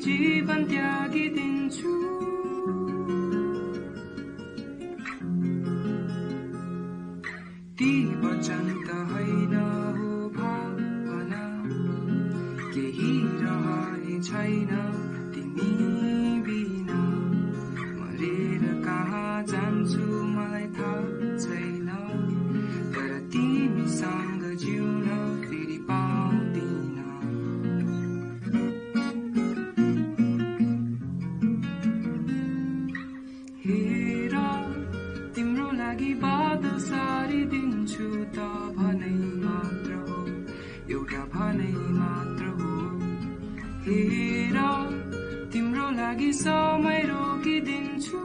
जीवन त्यागिदिन्छु। ती वचन त होइन हो भावना। केही रहने छैन तिमी बिना। मरेर कहाँ जान्छु मलाई थाहा हेर तिम्रो लागि समय रोकिदिन्छु।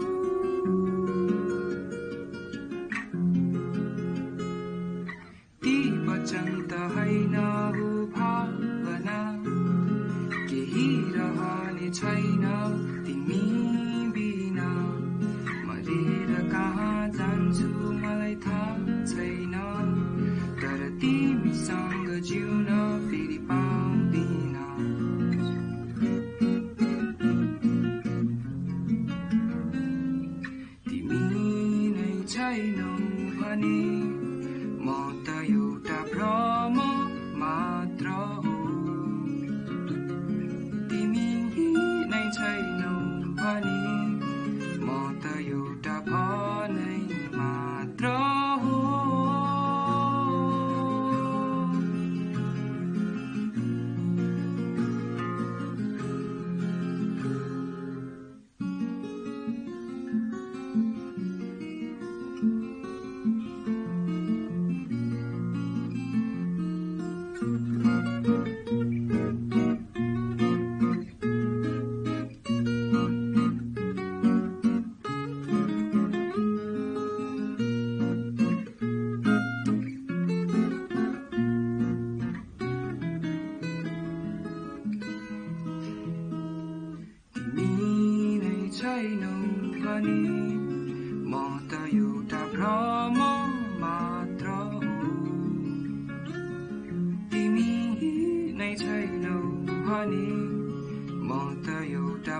ती वचन त होइन हो भावना केही रहने छैन तिमी। भने म त एउटा छैनौ भने म त एउटा भ्रम मात्र हो। तिमी नै छैनौ भने म त एउटा